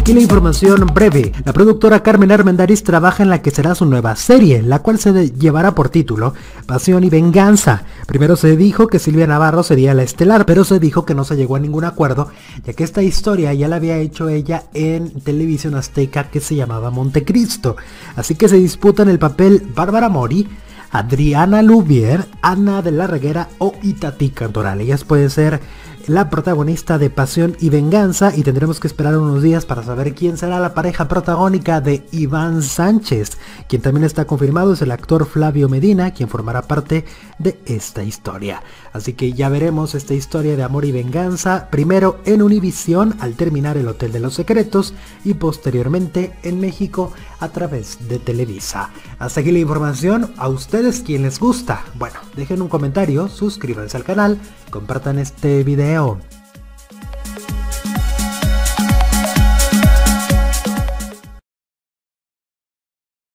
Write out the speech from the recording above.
Aquí la información breve. La productora Carmen Armendariz trabaja en la que será su nueva serie, la cual se llevará por título Pasión y Venganza. Primero se dijo que Silvia Navarro sería la estelar, pero se dijo que no se llegó a ningún acuerdo, ya que esta historia ya la había hecho ella en televisión azteca que se llamaba Montecristo. Así que se disputan el papel Bárbara Mori, Adriana Lubier, Ana de la Reguera o Itati Cantoral. Ellas pueden ser la protagonista de Pasión y Venganza y tendremos que esperar unos días para saber quién será la pareja protagónica de Iván Sánchez. Quien también está confirmado es el actor Flavio Medina, quien formará parte de esta historia. Así que ya veremos esta historia de amor y venganza, primero en Univisión al terminar el Hotel de los Secretos y posteriormente en México a través de Televisa. Hasta aquí la información, a ustedes quien les gusta. Bueno, dejen un comentario, suscríbanse al canal, compartan este video